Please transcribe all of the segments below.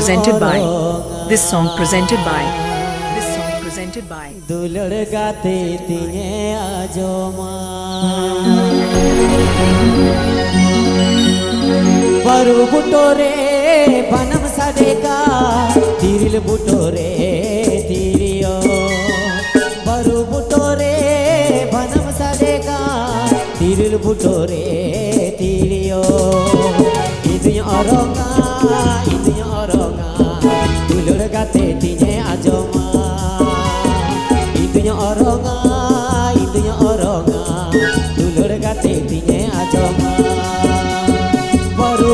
presented by this song presented by this song presented by दुलड़ गाते तिने आजो बरु बुटोरे बनम सडेका तिरिल बुटोरे तिरियो बरु बुटोरे बनम सडेका तिरिल बुटोरे तिरियो idunya oronga tinye ajoma baru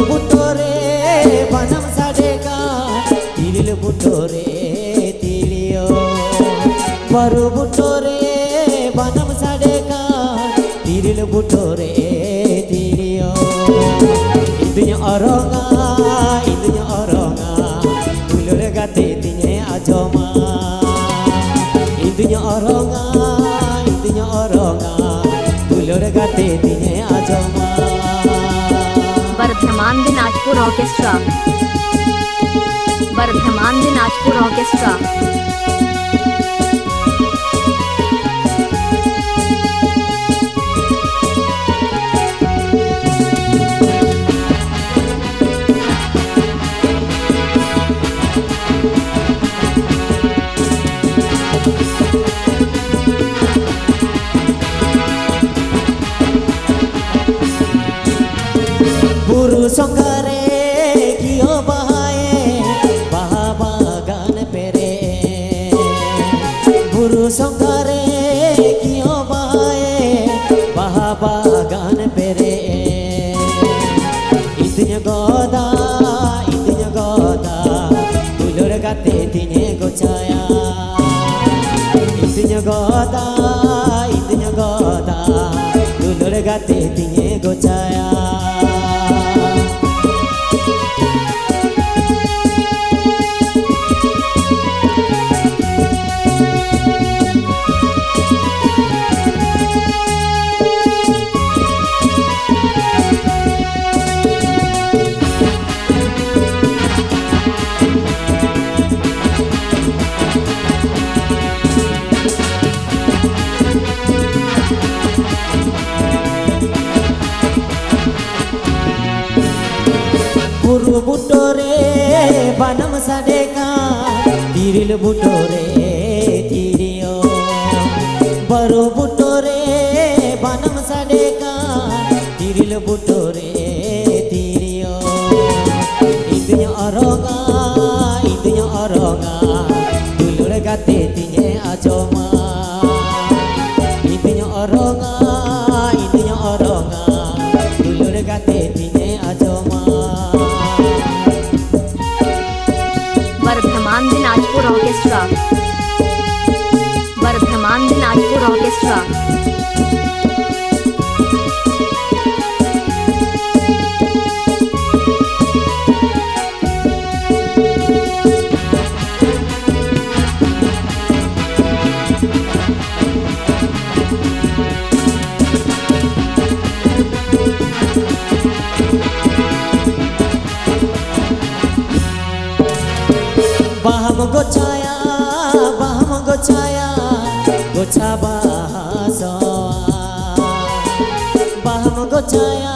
butore tilio baru butore banam sadeka tilil butore tilio idunya oronga Dinajpur orchestra. Bardhaman Dinajpur orchestra. Bahae baha bagan pere Buru songkare kio bahae baha bagan pere Itunya goda itunya goda ulur gate tinye gocaya Itunya goda itunya goda ulur gate ফুলিল বুটরে তিরিয় বড় বুটরে বানাম সাডে গান তিরিল বুটরে তিরিয় ইদুয়া অরগা ইদুয়া অরগা দুলুর গাতে তিনে আজমা ইদুয়া অরগা ইদুয়া অরগা দুলুর গাতে Dinajpur orchestra Baham gocaya, baham gocaya, goca छाया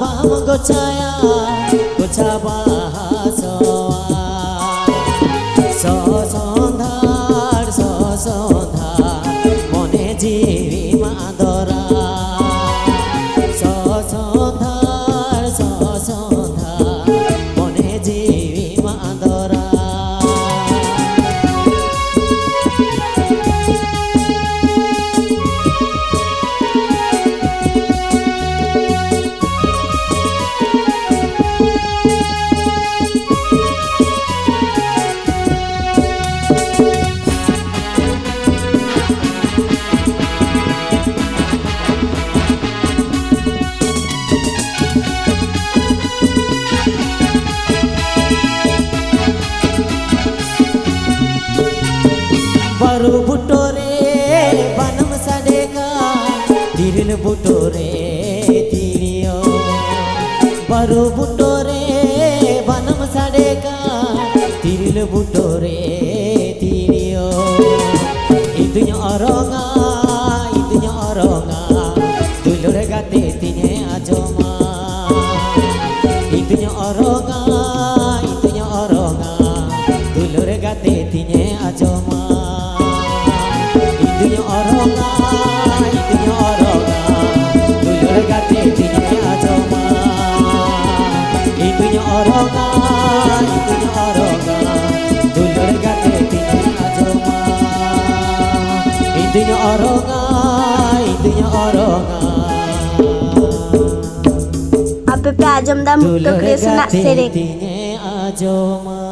बाम गो छाया गो छाबा তিরিল বুটোরে তিরিও বারো বুটোরে বানাম সাড়ে কা তিরিল বুটোরে orongan Itunya orongan Apa pe ajam dah muka kena senak serik Dulur gati ajo